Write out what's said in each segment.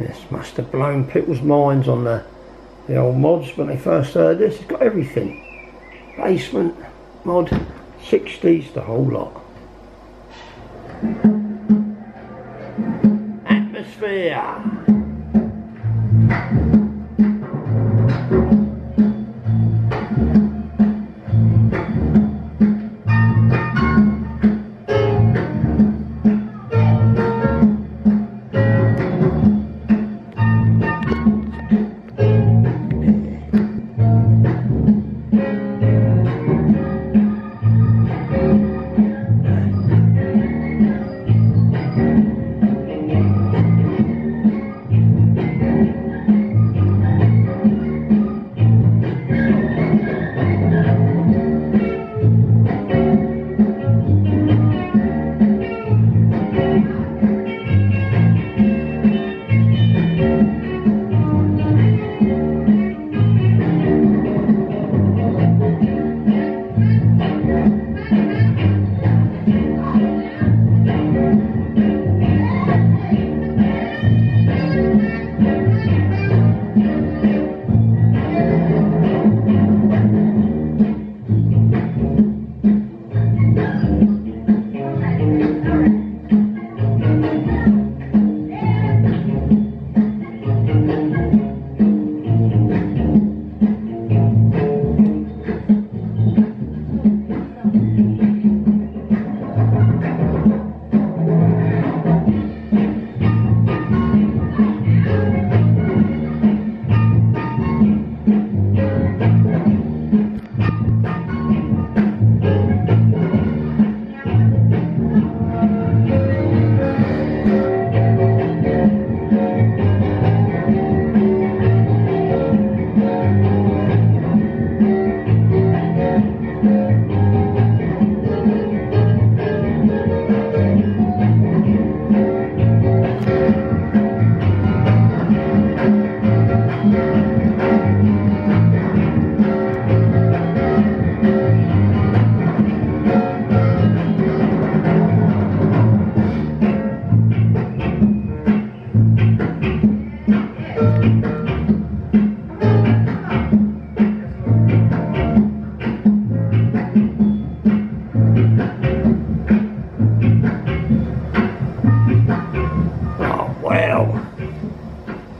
This must have blown people's minds on the, the old mods when they first heard this. It's got everything. Basement, mod, 60s, the whole lot. Atmosphere.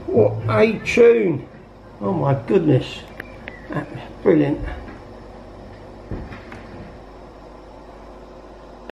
What a tune. Oh my goodness. Brilliant.